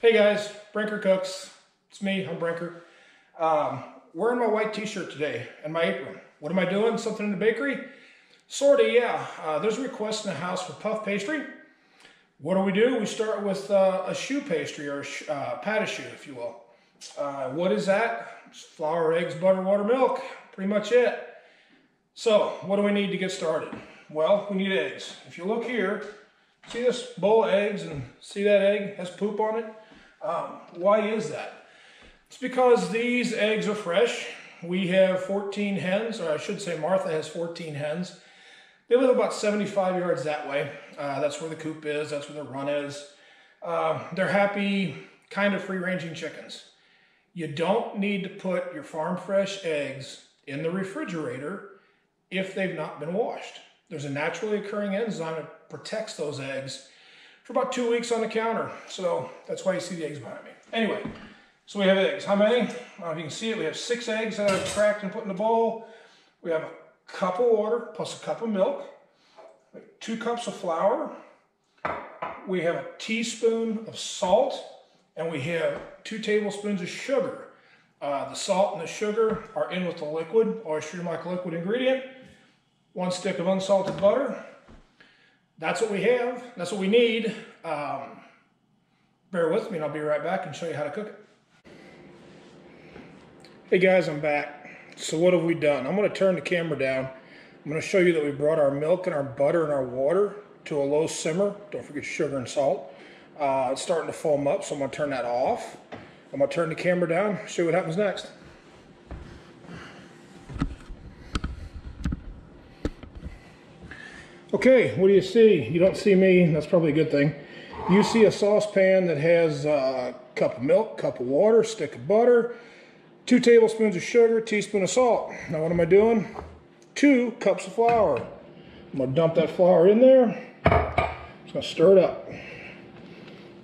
Hey guys, Brinker Cooks. It's me, I'm Brinker. Um, wearing my white t-shirt today and my apron. What am I doing? Something in the bakery? Sorta, yeah. Uh, there's a request in the house for puff pastry. What do we do? We start with uh, a choux pastry or a uh, à choux, if you will. Uh, what is that? It's flour, eggs, butter, water, milk. Pretty much it. So, what do we need to get started? Well, we need eggs. If you look here, see this bowl of eggs and see that egg has poop on it? Um, why is that? It's because these eggs are fresh. We have 14 hens, or I should say Martha has 14 hens. They live about 75 yards that way. Uh, that's where the coop is, that's where the run is. Uh, they're happy, kind of free-ranging chickens. You don't need to put your farm fresh eggs in the refrigerator if they've not been washed. There's a naturally occurring enzyme that protects those eggs for about two weeks on the counter. So that's why you see the eggs behind me. Anyway, so we have eggs. How many? I don't know if you can see it. We have six eggs that I've cracked and put in the bowl. We have a cup of water plus a cup of milk. Two cups of flour. We have a teaspoon of salt. And we have two tablespoons of sugar. Uh, the salt and the sugar are in with the liquid, oyster like liquid ingredient. One stick of unsalted butter, that's what we have. That's what we need. Um, bear with me and I'll be right back and show you how to cook it. Hey guys, I'm back. So what have we done? I'm to turn the camera down. I'm to show you that we brought our milk and our butter and our water to a low simmer. Don't forget sugar and salt. Uh, it's starting to foam up, so I'm to turn that off. I'm to turn the camera down, show you what happens next. Okay, what do you see? You don't see me, that's probably a good thing. You see a saucepan that has a cup of milk, cup of water, stick of butter, two tablespoons of sugar, teaspoon of salt. Now what am I doing? Two cups of flour. I'm gonna dump that flour in there. Just gonna stir it up.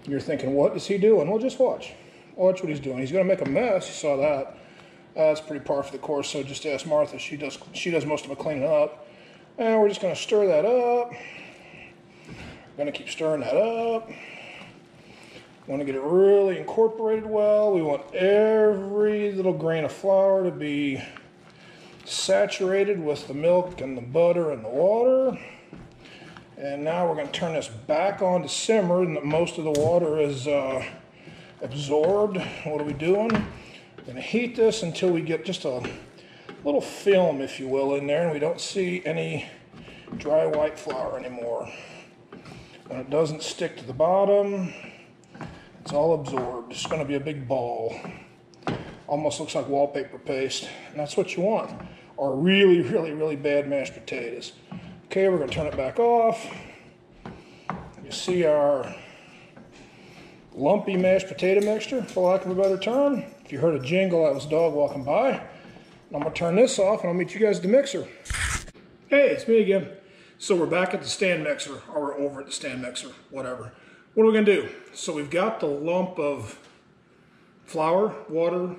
You're thinking, what is he doing? Well, just watch. Watch what he's doing. He's gonna make a mess, you saw that. Uh, that's pretty par for the course, so just ask Martha. She does, she does most of the cleaning up. And we're just going to stir that up. We're Going to keep stirring that up. Want to get it really incorporated well. We want every little grain of flour to be saturated with the milk and the butter and the water. And now we're going to turn this back on to simmer and most of the water is uh, absorbed. What are we doing? We're going to heat this until we get just a little film, if you will, in there, and we don't see any dry white flour anymore. When it doesn't stick to the bottom, it's all absorbed. It's going to be a big ball. Almost looks like wallpaper paste, and that's what you want. Or really, really, really bad mashed potatoes. Okay, we're going to turn it back off. You see our lumpy mashed potato mixture, for lack of a better term. If you heard a jingle, that was dog walking by. I'm gonna turn this off and I'll meet you guys at the mixer. Hey, it's me again. So we're back at the stand mixer, or we're over at the stand mixer, whatever. What are we gonna do? So we've got the lump of flour, water,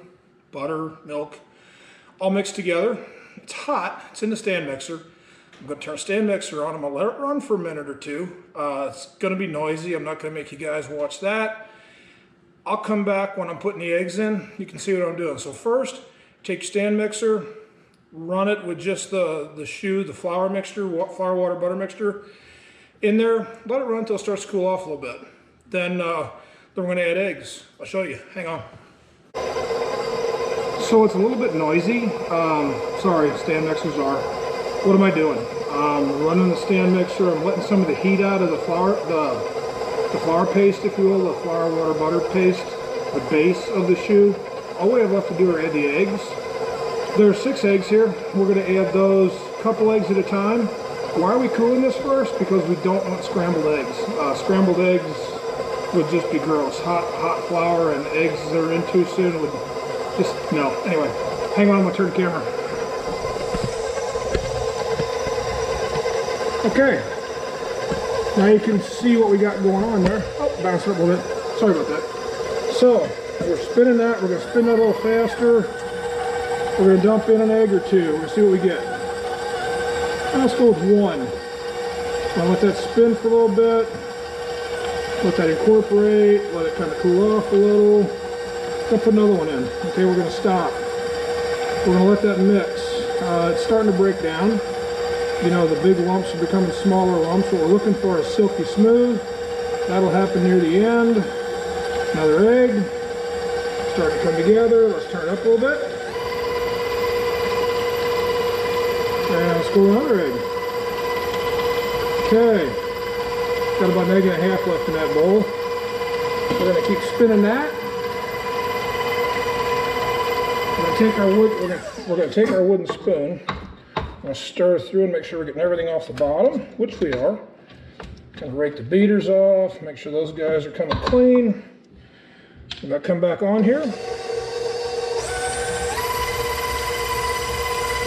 butter, milk, all mixed together. It's hot, it's in the stand mixer. I'm gonna turn the stand mixer on, I'm gonna let it run for a minute or two. Uh, it's gonna be noisy, I'm not gonna make you guys watch that. I'll come back when I'm putting the eggs in. You can see what I'm doing. So first, Take stand mixer, run it with just the, the choux, the flour mixture, flour, water, butter mixture in there. Let it run until it starts to cool off a little bit. Then, uh, then we're gonna add eggs. I'll show you, hang on. So it's a little bit noisy. Um, sorry, stand mixers are. What am I doing? Um, running the stand mixer, I'm letting some of the heat out of the flour, the, the flour paste, if you will, the flour, water, butter paste, the base of the choux all we have left to do are add the eggs. There are six eggs here. We're going to add those couple eggs at a time. Why are we cooling this first? Because we don't want scrambled eggs. Uh, scrambled eggs would just be gross. Hot, hot flour and eggs that are in too soon would just, no. Anyway, hang on, I'm going to turn the camera. Okay. Now you can see what we got going on there. Oh, bounce up a little bit. Sorry about that. So, we're spinning that. We're going to spin that a little faster. We're going to dump in an egg or two. We're going to see what we get. Let's go with one. I'll let that spin for a little bit. Let that incorporate, let it kind of cool off a little. Then put another one in. Okay, we're gonna stop. We're gonna let that mix. Uh, it's starting to break down. You know, the big lumps are becoming smaller lumps. What we're looking for is silky smooth. That'll happen near the end. Another egg. Starting to come together. Let's turn it up a little bit. And let's go another egg. Okay. Got about an egg and a half left in that bowl. We're going to keep spinning that. We're going to take our wood. We're going to, we're going to take our wooden spoon. I'm going to stir through and make sure we're getting everything off the bottom, which we are. Kind of rake the beaters off, make sure those guys are coming clean. Going to come back on here.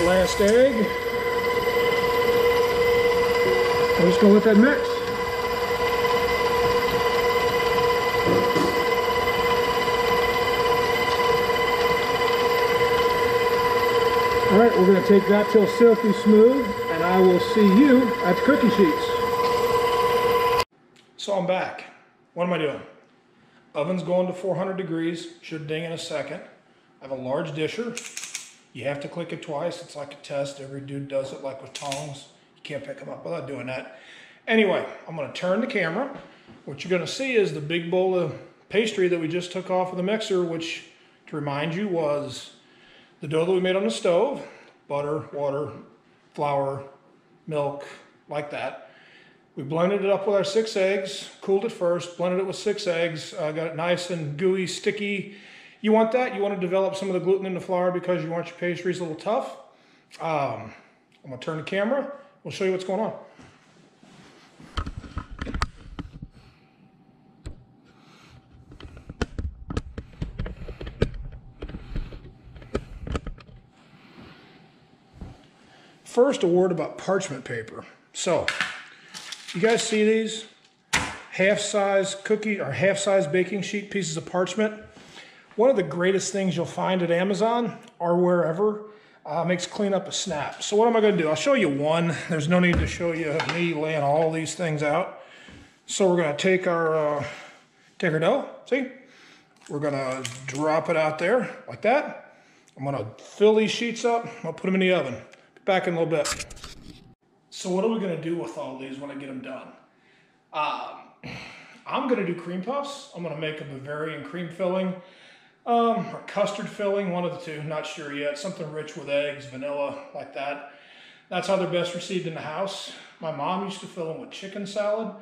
Last egg. I'm just to let that mix. All right, we're going to take that till silky smooth, and I will see you at the cookie sheets. So I'm back. What am I doing? Oven's going to 400 degrees, should ding in a second. I have a large disher. You have to click it twice. It's like a test. Every dude does it like with tongs. You can't pick them up without doing that. Anyway, I'm going to turn the camera. What you're going to see is the big bowl of pastry that we just took off of the mixer, which, to remind you, was the dough that we made on the stove, butter, water, flour, milk, like that. We blended it up with our six eggs, cooled it first, blended it with six eggs, uh, got it nice and gooey, sticky. You want that? You want to develop some of the gluten in the flour because you want your pastries a little tough. Um, I'm going to turn the camera. We'll show you what's going on. First, a word about parchment paper. So, you guys see these? Half-size cookie or half-size baking sheet pieces of parchment. One of the greatest things you'll find at Amazon or wherever uh, makes cleanup a snap. So what am I gonna do? I'll show you one. There's no need to show you me laying all these things out. So we're gonna take our, uh, take our dough, see? We're gonna drop it out there like that. I'm gonna fill these sheets up. I'll put them in the oven back in a little bit. So what are we gonna do with all these when I get them done? Um, I'm gonna do cream puffs. I'm gonna make a Bavarian cream filling um, or custard filling, one of the two, not sure yet. Something rich with eggs, vanilla, like that. That's how they're best received in the house. My mom used to fill them with chicken salad.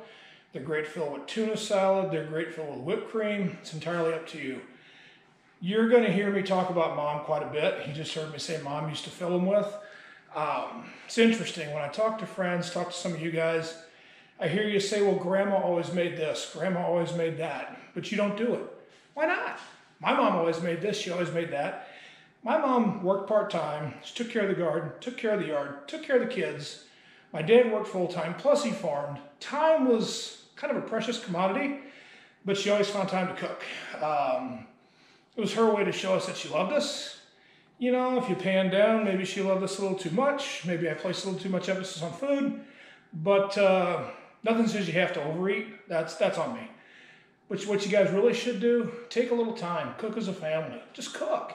They're great filled with tuna salad. They're great filled with whipped cream. It's entirely up to you. You're going to hear me talk about mom quite a bit. You just heard me say mom used to fill them with. Um, it's interesting, when I talk to friends, talk to some of you guys, I hear you say, well, grandma always made this, grandma always made that, but you don't do it. Why not? My mom always made this, she always made that. My mom worked part-time, she took care of the garden, took care of the yard, took care of the kids. My dad worked full-time, plus he farmed. Time was kind of a precious commodity, but she always found time to cook. Um, it was her way to show us that she loved us, you know, if you pan down, maybe she loved this a little too much. Maybe I placed a little too much emphasis on food. But uh, nothing says you have to overeat. That's, that's on me. But what you guys really should do, take a little time. Cook as a family. Just cook.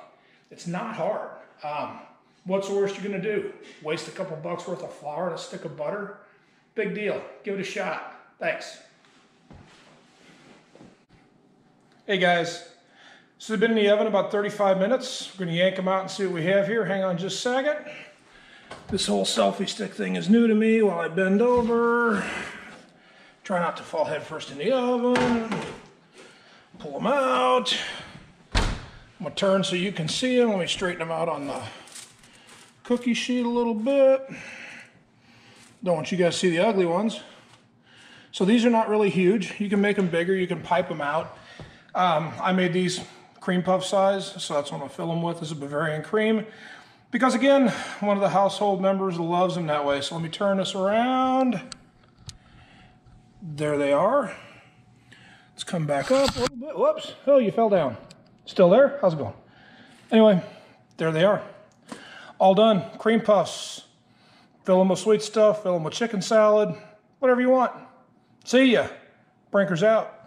It's not hard. Um, what's the worst you're going to do? Waste a couple bucks worth of flour and a stick of butter? Big deal. Give it a shot. Thanks. Hey guys, so they've been in the oven about 35 minutes. We're gonna yank them out and see what we have here. Hang on just a second. This whole selfie stick thing is new to me while I bend over. Try not to fall head first in the oven. Pull them out. I'm gonna turn so you can see them. Let me straighten them out on the cookie sheet a little bit. Don't want you guys to see the ugly ones. So these are not really huge. You can make them bigger, you can pipe them out. Um, I made these cream puff size. So that's what I'm gonna fill them with This is a Bavarian cream. Because again, one of the household members loves them that way. So let me turn this around. There they are. Let's come back up a little bit. Whoops, oh, you fell down. Still there? How's it going? Anyway, there they are. All done, cream puffs. Fill them with sweet stuff, fill them with chicken salad, whatever you want. See ya. Brinkers out.